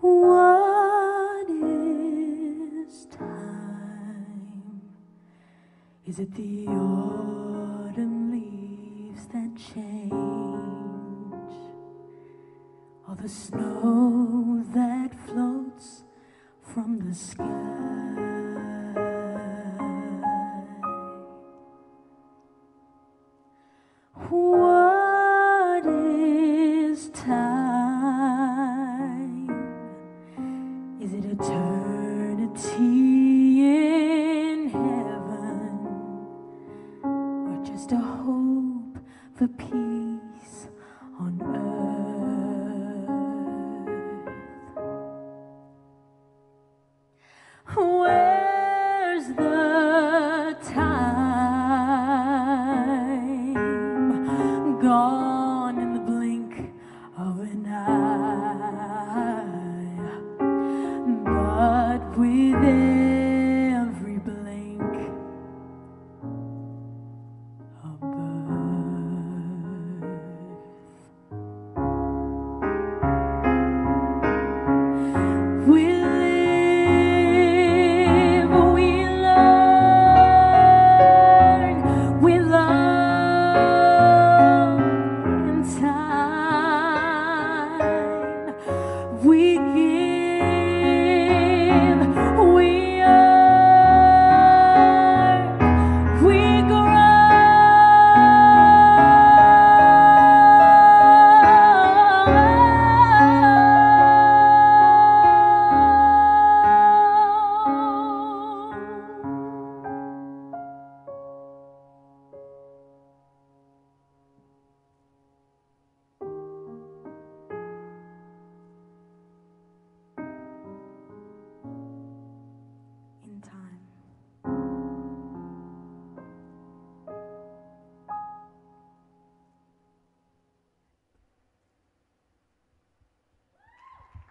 What is time? Is it the autumn leaves that change? Or the snow that floats from the sky? Just a hope for peace on earth? Where's the time? Gone in the blink of an eye. But with We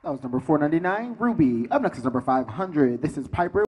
That was number 499, Rubi. Up next is number 500. This is Piper